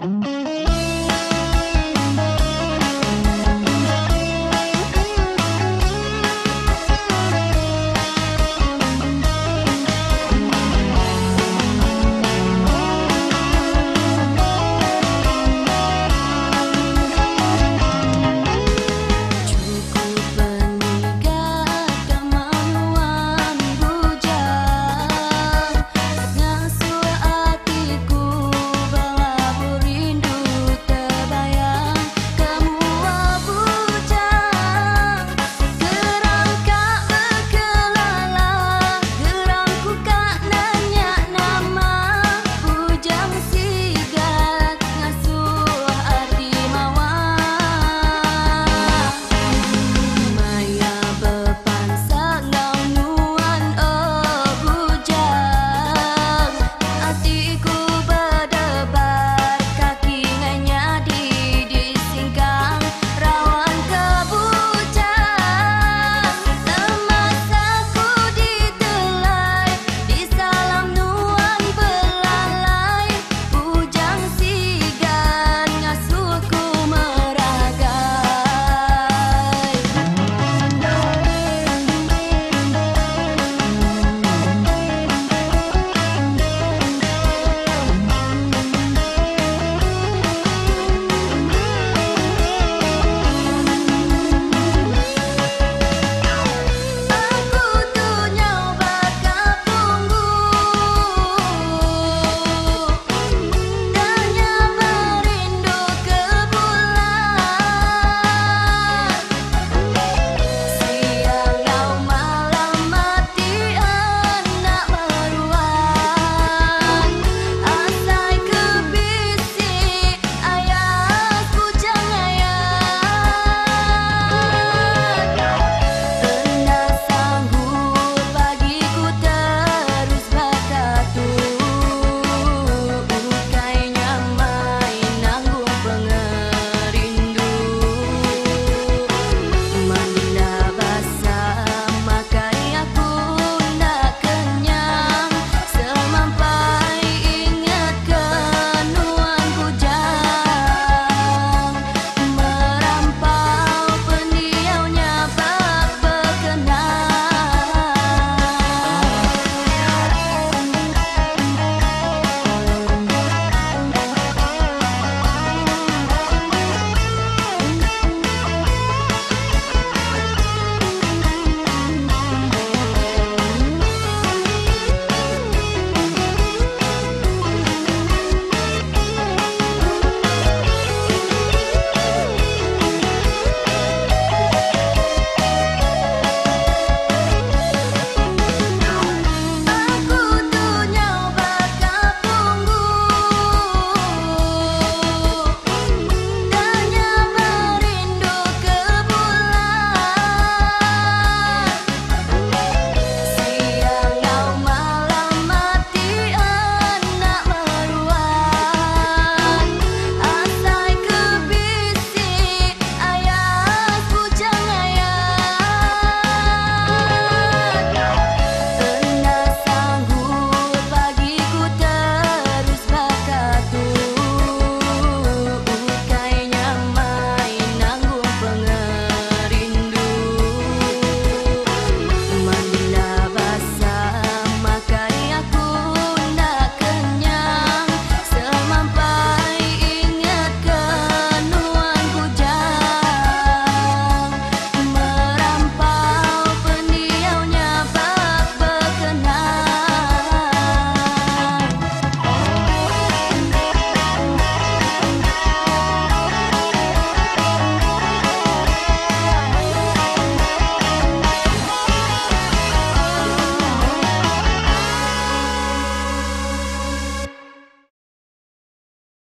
Música